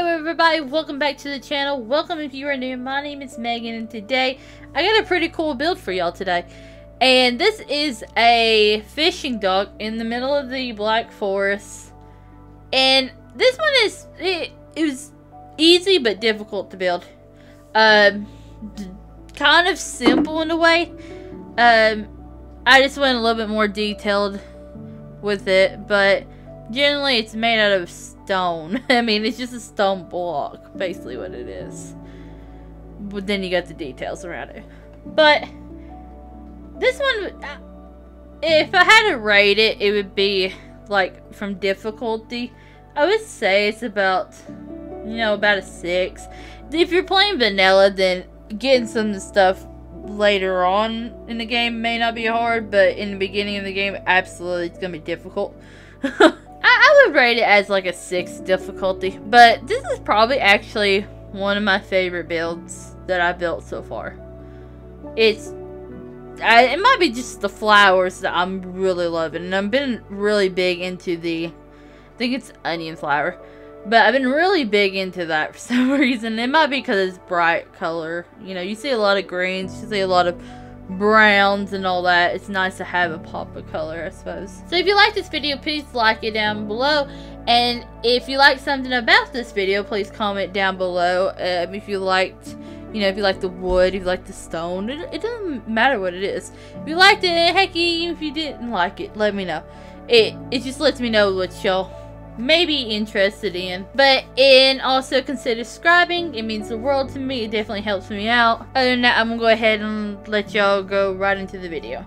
Hello everybody, welcome back to the channel. Welcome if you are new. My name is Megan and today I got a pretty cool build for y'all today. And this is a fishing dock in the middle of the Black Forest. And this one is, it, it was easy but difficult to build. Um, kind of simple in a way. Um, I just went a little bit more detailed with it, but generally it's made out of stone. I mean, it's just a stone block, basically what it is. But then you got the details around it. But this one, uh, if I had to rate it, it would be like from difficulty. I would say it's about, you know, about a six. If you're playing vanilla, then getting some of the stuff later on in the game may not be hard, but in the beginning of the game, absolutely, it's gonna be difficult. I, would rate it as like a 6 difficulty, but this is probably actually one of my favorite builds that I built so far. It's, I, it might be just the flowers that I'm really loving, and I've been really big into the, I think it's onion flower, but I've been really big into that for some reason. It might be because it's bright color. You know, you see a lot of greens, you see a lot of browns and all that. It's nice to have a pop of color, I suppose. So if you like this video, please like it down below. And if you like something about this video, please comment down below. Um, if you liked, you know, if you like the wood, if you like the stone, it, it doesn't matter what it is. If you liked it, heck, if you didn't like it, let me know. It, it just lets me know what y'all maybe interested in. But and also consider subscribing. It means the world to me. It definitely helps me out. Other than that, I'm gonna go ahead and let y'all go right into the video.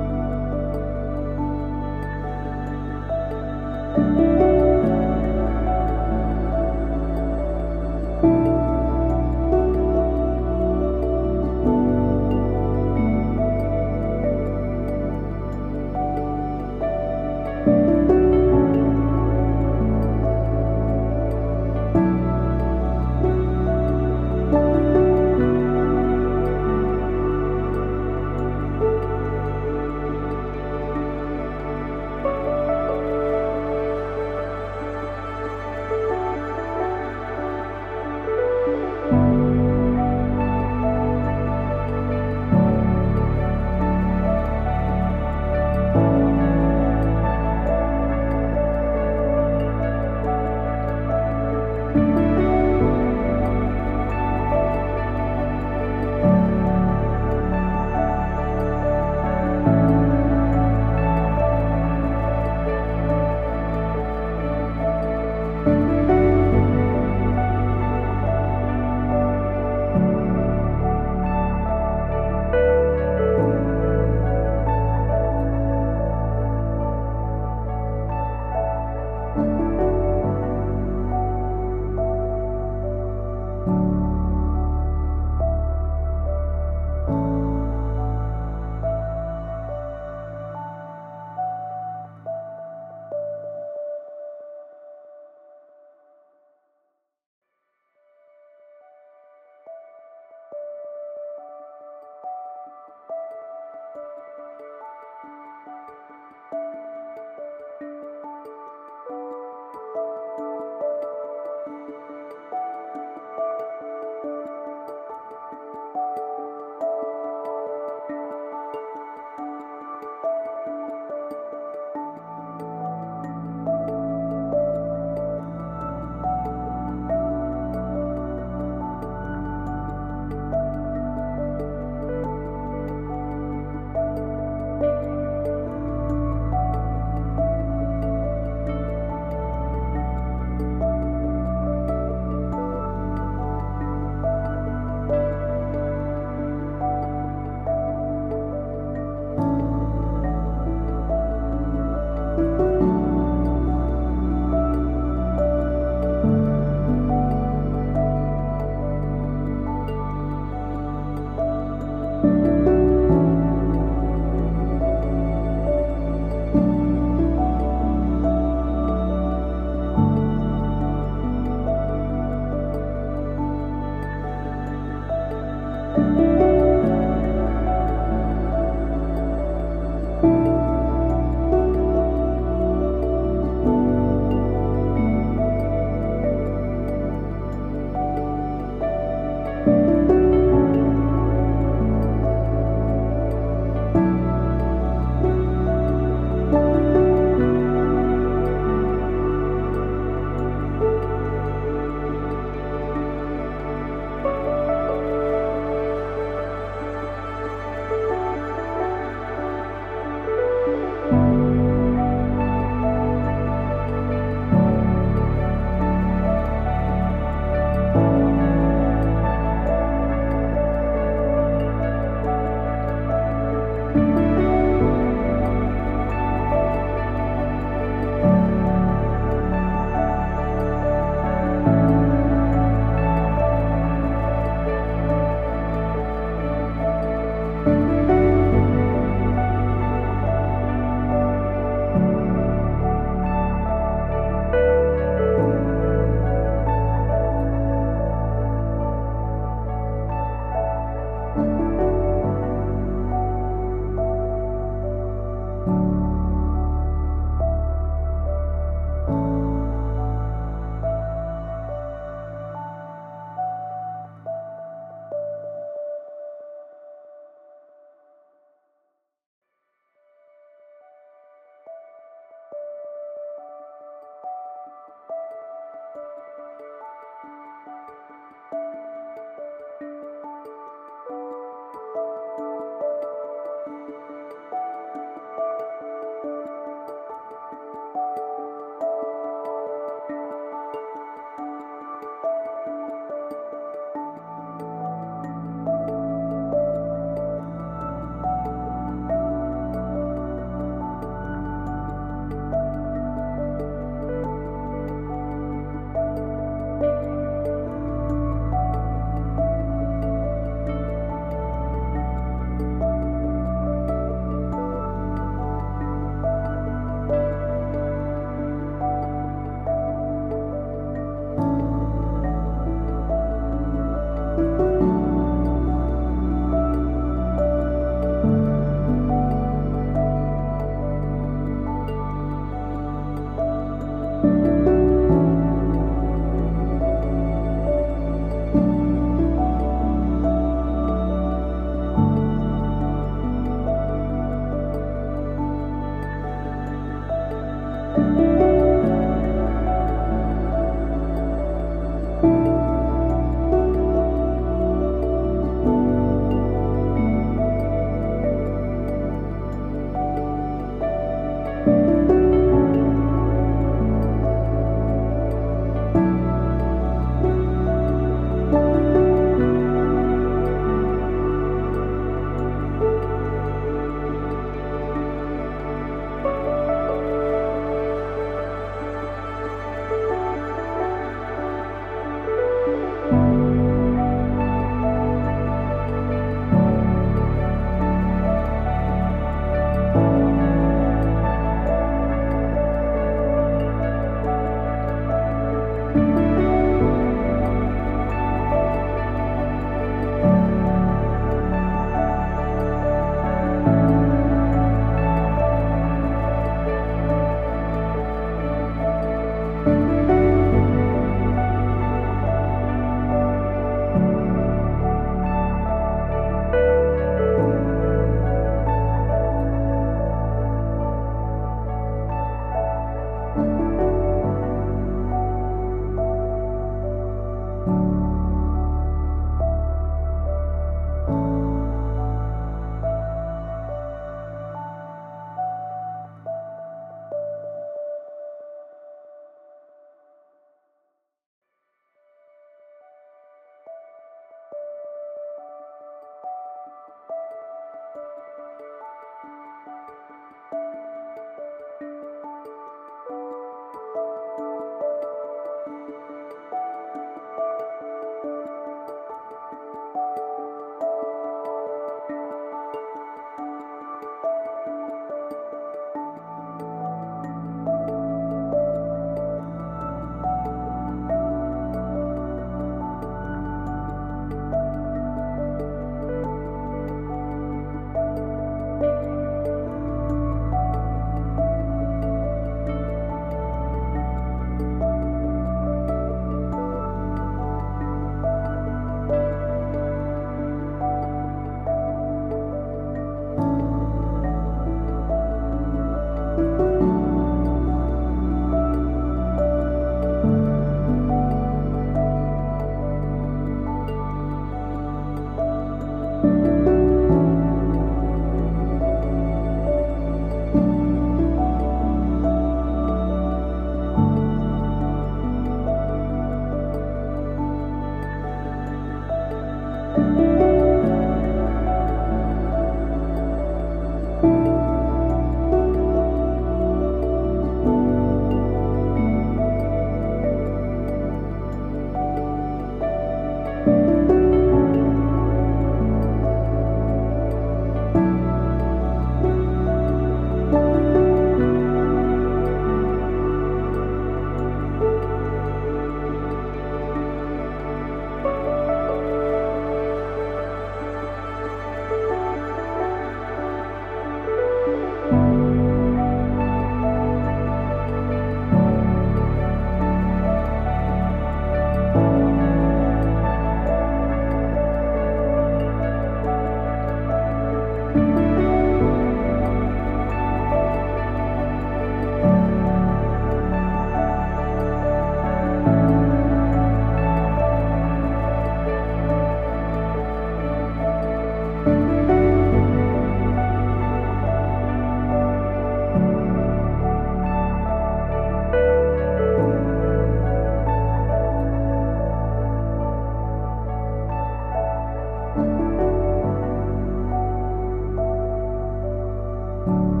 you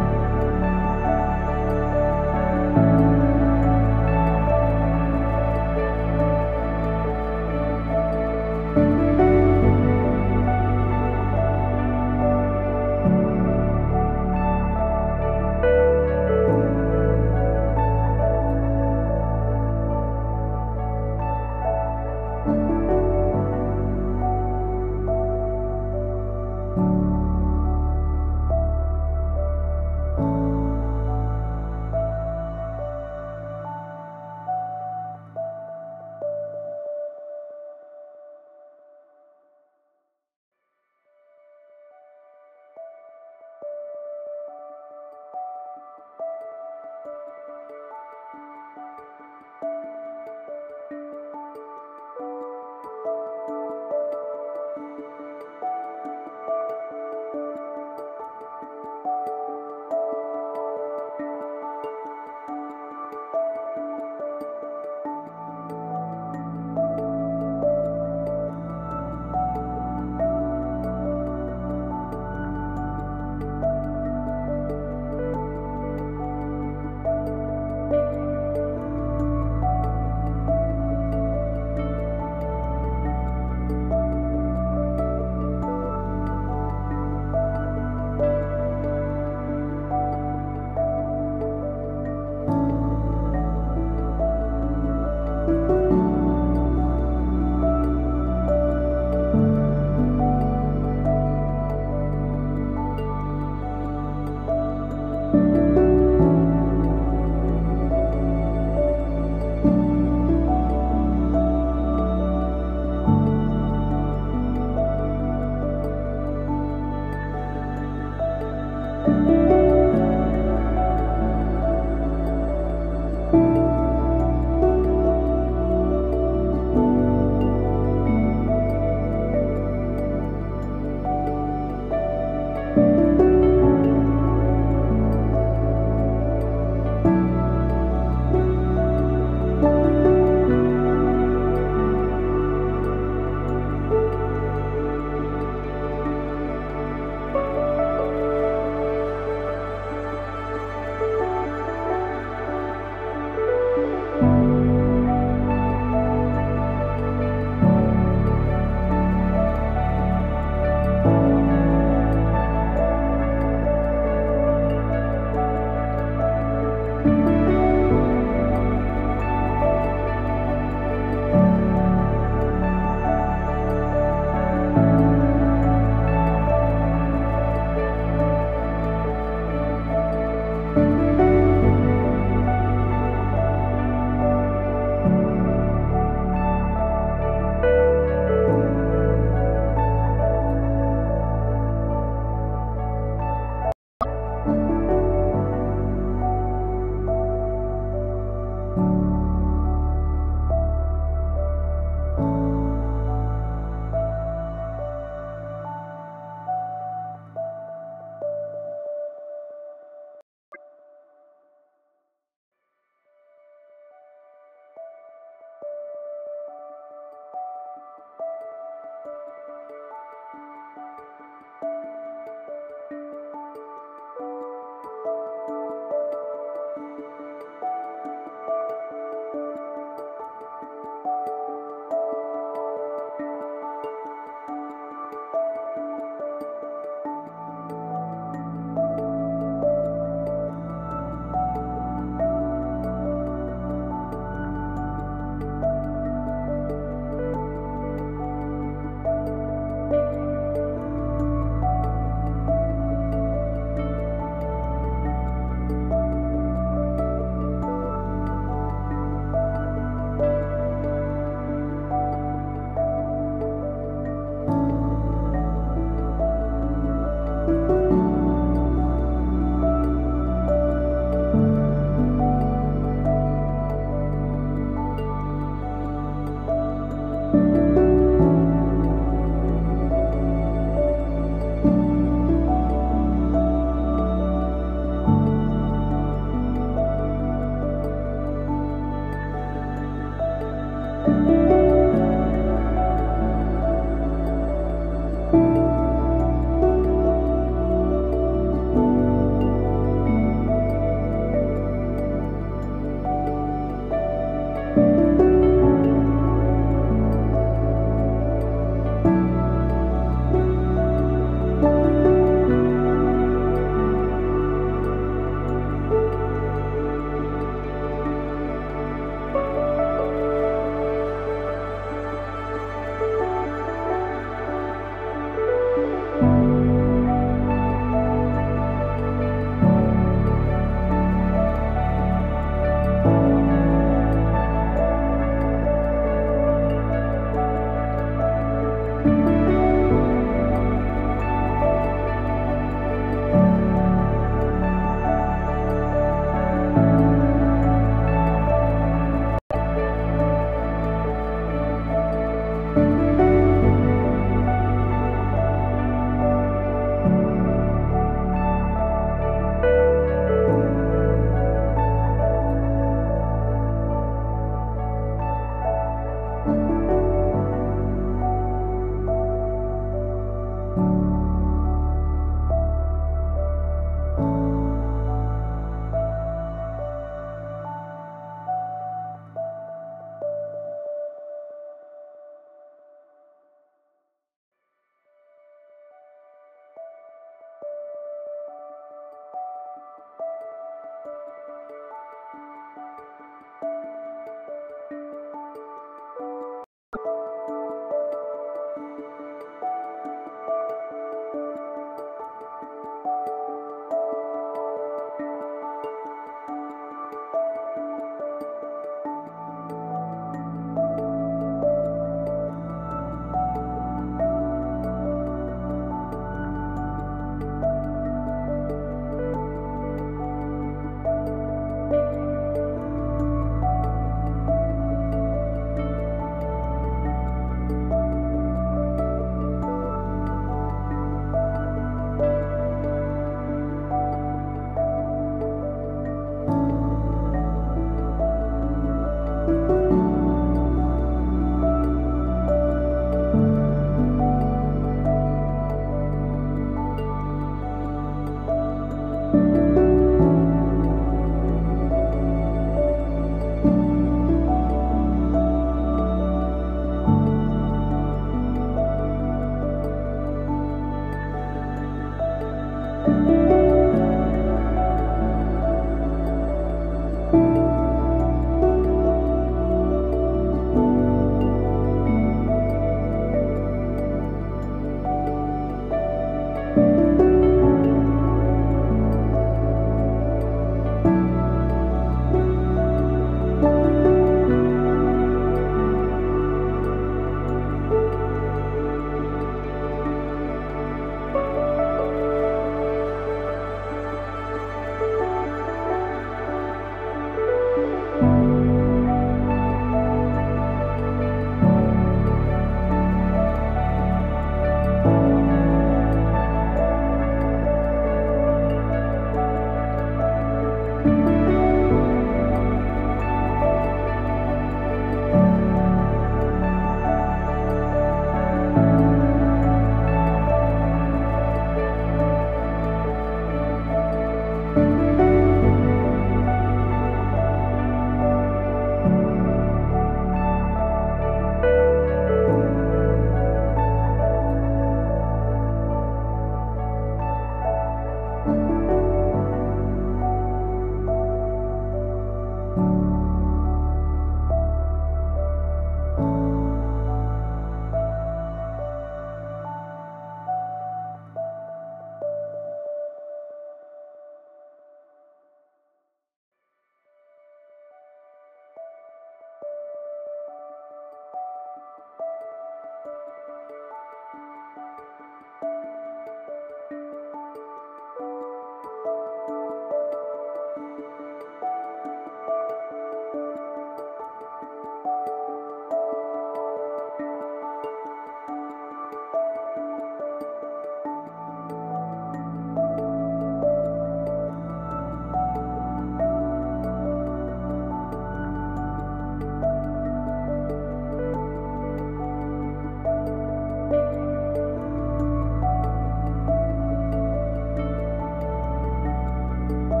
you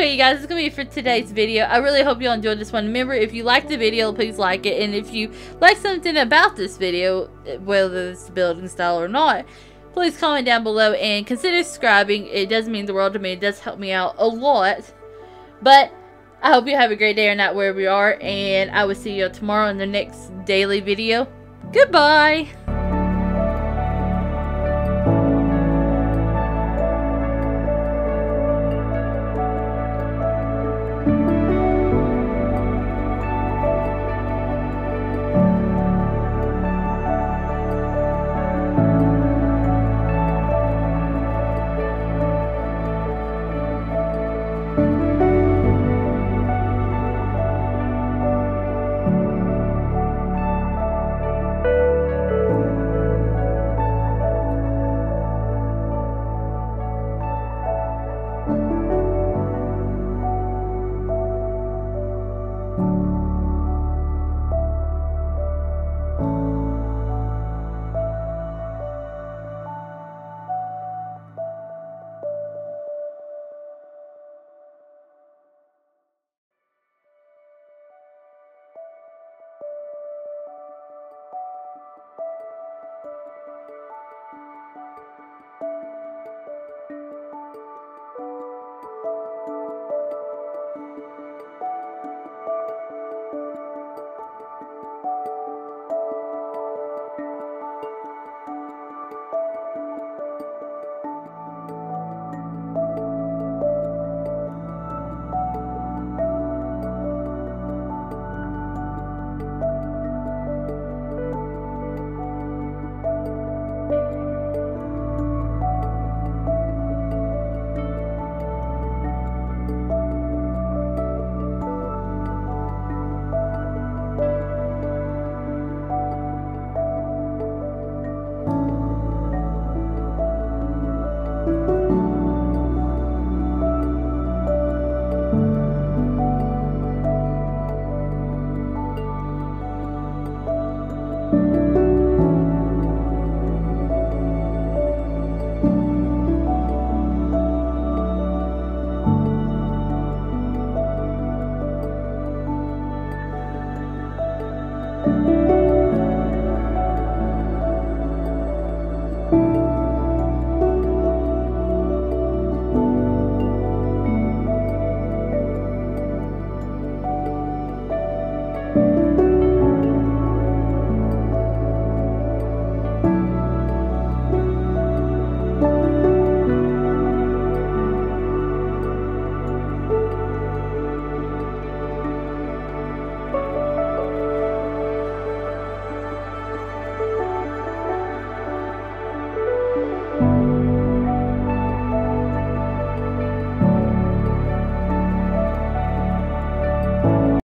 anyway, you guys, it's going to be for today's video. I really hope you all enjoyed this one. Remember, if you liked the video, please like it. And if you like something about this video, whether it's building style or not, please comment down below and consider subscribing. It does mean the world to me. It does help me out a lot. But I hope you have a great day or night wherever you are. And I will see you tomorrow in the next daily video. Goodbye.